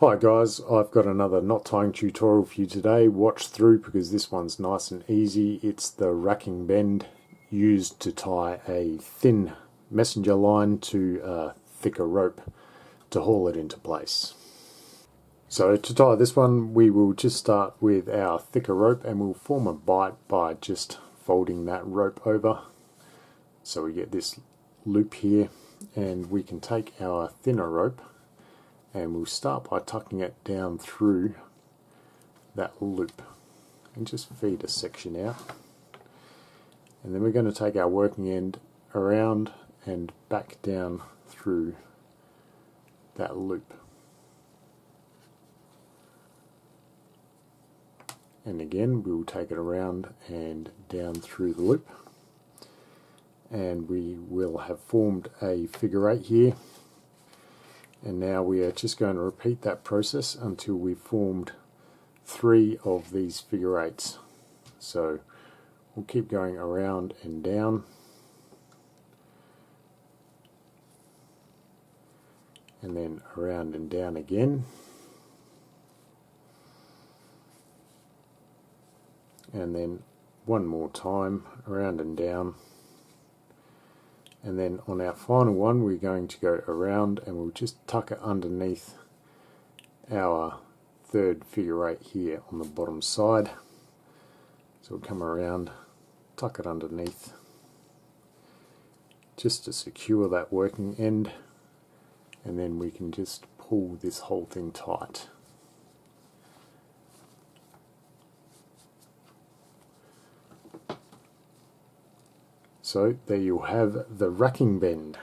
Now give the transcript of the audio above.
Hi guys, I've got another knot tying tutorial for you today. Watch through because this one's nice and easy. It's the racking bend used to tie a thin messenger line to a thicker rope to haul it into place. So to tie this one we will just start with our thicker rope and we'll form a bite by just folding that rope over. So we get this loop here and we can take our thinner rope and we'll start by tucking it down through that loop. And just feed a section out. And then we're going to take our working end around and back down through that loop. And again we'll take it around and down through the loop. And we will have formed a figure eight here and now we are just going to repeat that process until we've formed three of these figure eights. So we'll keep going around and down. And then around and down again. And then one more time, around and down and then on our final one we're going to go around and we'll just tuck it underneath our third figure eight here on the bottom side. So we'll come around tuck it underneath just to secure that working end. And then we can just pull this whole thing tight So there you have the racking bend.